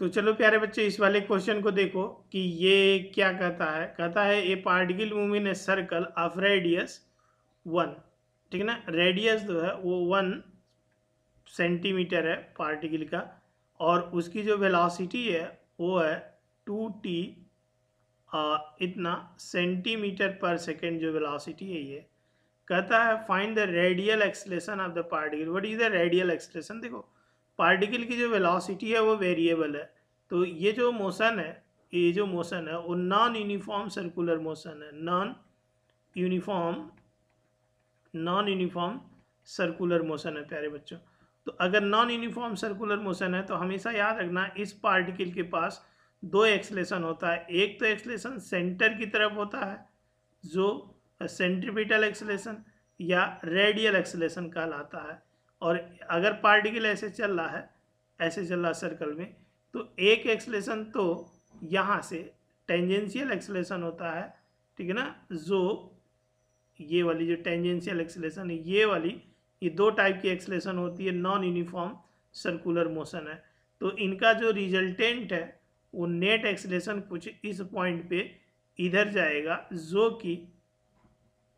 तो चलो प्यारे बच्चे, इस वाले क्वेश्चन को देखो कि ये क्या कहता है? कहता है a particle move in a circle of radius one ठीक है ना? रेडियस जो है, वो वन सेंटीमीटर है पार्टिकल का और उसकी जो वेलोसिटी है, वो है टू टी इतना सेंटीमीटर पर सेकेंड जो वेलोसिटी है ये। कहता है find the radial acceleration of the particle what is the radial acceleration देखो पार्टिकल की जो वेलोसिटी है वो वेरिएबल है। तो ये जो मोशन है, ये जो मोशन है, वो नॉन यूनिफॉर्म सर्कुलर मोशन है। Non uniform non uniform circular motion है, प्यारे बच्चों। तो अगर नॉन यूनिफॉर्म सर्कुलर मोशन है तो हमेशा याद रखना, इस पार्टिकल के पास दो एक्सलेशन होता है। एक तो एक्सलेशन सेंटर की तरफ़ होता है, जो सेंट्रीपिटल एक्सलेशन या रेडियल एक्सलेशन कहलाता है। और अगर पार्टिकल ऐसे चल रहा है, ऐसे चल रहा सर्कल में तो एक एक्सलेशन तो यहाँ से टेंजेंशियल एक्सलेशन होता है, ठीक है ना? जो ये वाली जो टेंजेंशियल एक्सलेशन है, ये वाली, ये दो टाइप की एक्सलेशन होती है नॉन यूनिफॉर्म सर्कुलर मोशन है। तो इनका जो रिजल्टेंट है, वो नेट एक्सलेशन कुछ इस पॉइंट पे इधर जाएगा, जो कि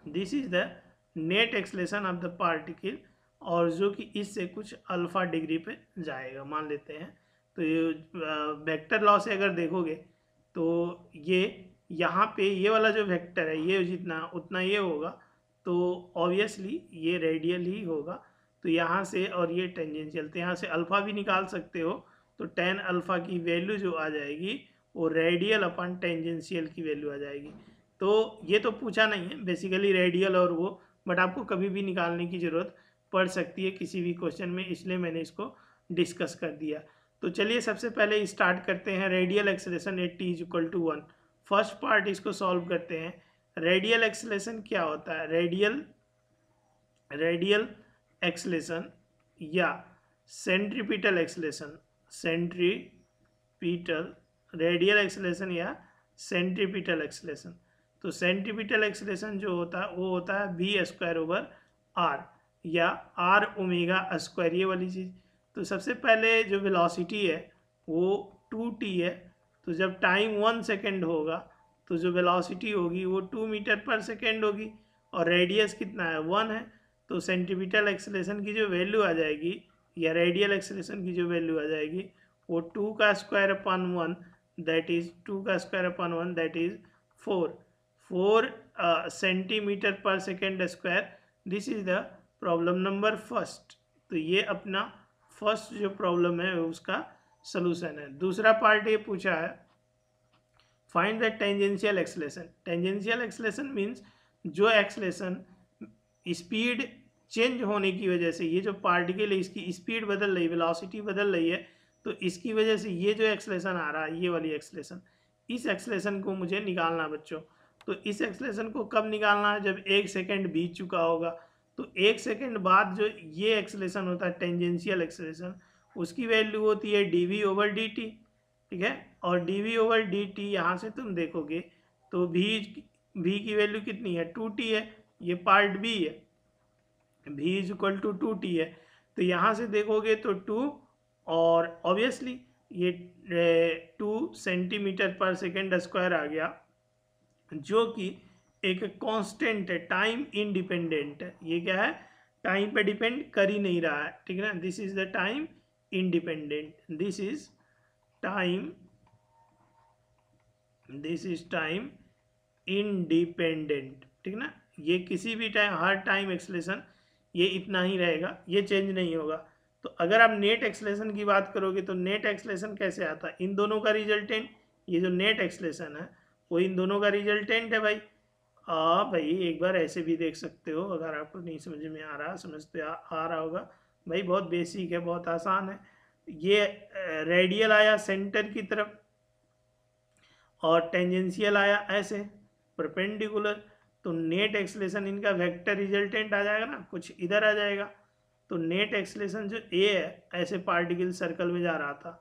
this is the net acceleration of the particle और जो कि इससे कुछ अल्फ़ा डिग्री पे जाएगा, मान लेते हैं। तो ये वेक्टर लॉ से अगर देखोगे तो ये यहाँ पे ये वाला जो वेक्टर है, ये जितना, उतना ये होगा। तो ऑब्वियसली ये रेडियल ही होगा। तो यहाँ से और ये टेंजेंशियल तो यहाँ से अल्फ़ा भी निकाल सकते हो। तो टेन अल्फ़ा की वैल्यू जो आ जाएगी, वो रेडियल अपन टेंजेंशियल की वैल्यू आ जाएगी। तो ये तो पूछा नहीं है बेसिकली रेडियल और वो बट आपको कभी भी निकालने की ज़रूरत पड़ सकती है किसी भी क्वेश्चन में, इसलिए मैंने इसको डिस्कस कर दिया। तो चलिए सबसे पहले स्टार्ट करते हैं radial acceleration at t is equal to one first part इसको सॉल्व करते हैं। रेडियल एक्सलेशन क्या होता है? रेडियल रेडियल एक्सलेशन या centripetal acceleration centripetal radial acceleration या सेंट्रीपिटल एक्सलेशन तो सेंट्रीपिटल एक्सलेशन जो होता है, वो होता है बी स्क्वायर ओवर आर या आर ओमेगा स्क्वायर ये वाली चीज़। तो सबसे पहले जो वेलोसिटी है, वो टू टी है। तो जब टाइम वन सेकेंड होगा तो जो वेलोसिटी होगी, वो टू मीटर पर सेकेंड होगी। और रेडियस कितना है? वन है। तो सेंटीमीटर एक्सलेशन की जो वैल्यू आ जाएगी, या रेडियल एक्सलेशन की जो वैल्यू आ जाएगी, वो टू का square upon one that is two का square upon one that is four four centimetre per second square this is the problem number first तो ये अपना फ़र्स्ट जो प्रॉब्लम है उसका सोल्यूशन है। दूसरा पार्ट ये पूछा है find the tangential acceleration tangential acceleration means जो एक्सलेशन स्पीड चेंज होने की वजह से, ये जो पार्टिकल है, इसकी स्पीड बदल रही है वेलोसिटी बदल रही है तो इसकी वजह से ये जो एक्सलेशन आ रहा है, ये वाली एक्सलेशन इस एक्सलेशन को मुझे निकालना बच्चों तो इस एक्सलेशन को कब निकालना है? जब एक सेकेंड बीत चुका होगा तो एक सेकेंड बाद जो ये एक्सलेशन होता है टेंजेंशियल एक्सलेशन उसकी वैल्यू होती है d v over d t ठीक है? और d v over d t यहाँ से तुम देखोगे तो भी भी की वैल्यू कितनी है? टू टी है। ये पार्ट बी है। V is equal to two t है। तो यहाँ से देखोगे तो टू और ऑब्वियसली ये two centimetre per second square आ गया, जो कि एक कांस्टेंट है टाइम इंडिपेंडेंट है। ये क्या है? टाइम पे डिपेंड कर ही नहीं रहा है, ठीक है ना? This is the time independent this is time this is time independent ठीक है ना? ये किसी भी टाइम हर टाइम एक्सलेशन ये इतना ही रहेगा, ये चेंज नहीं होगा। तो अगर आप नेट एक्सलेशन की बात करोगे तो नेट एक्सलेशन कैसे आता है? इन दोनों का रिजल्टेंट ये जो नेट एक्सलेशन है, वो इन दोनों का रिजल्टेंट है भाई। आ भाई एक बार ऐसे भी देख सकते हो अगर आपको नहीं समझ में आ रहा समझते आ, आ रहा होगा। भाई बहुत बेसिक है बहुत आसान है। ये रेडियल आया सेंटर की तरफ़ और टेंजेंशियल आया ऐसे परपेंडिकुलर तो नेट एक्सलेशन इनका वेक्टर रिजल्टेंट आ जाएगा ना कुछ इधर आ जाएगा। तो नेट एक्सलेशन जो ए है ऐसे पार्टिकल सर्कल में जा रहा था।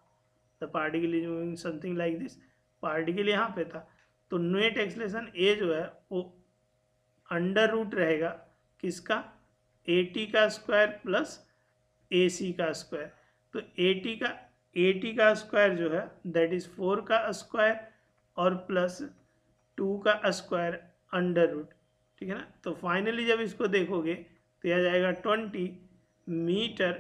The particle is moving something like this particle यहाँ पे था। तो नेट एक्सलेशन ए जो है वो अंडर रूट रहेगा किसका? ए टी का स्क्वायर प्लस ए सी का स्क्वायर तो ए टी का ए टी का स्क्वायर जो है दैट इज़ फोर का स्क्वायर और प्लस टू का स्क्वायर अंडर रूट ठीक है ना? तो फाइनली जब इसको देखोगे तो यह जाएगा twenty metre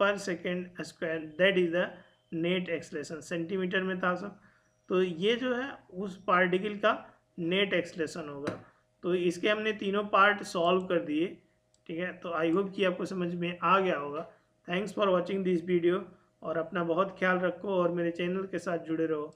per second square that is the net acceleration centimetre में था सब. तो ये जो है, उस पार्टिकल का नेट एक्सलेशन होगा। तो इसके हमने तीनों पार्ट सॉल्व कर दिए, ठीक है? तो आई होप कि आपको समझ में आ गया होगा। Thanks for watching this video और अपना बहुत ख्याल रखो और मेरे चैनल के साथ जुड़े रहो।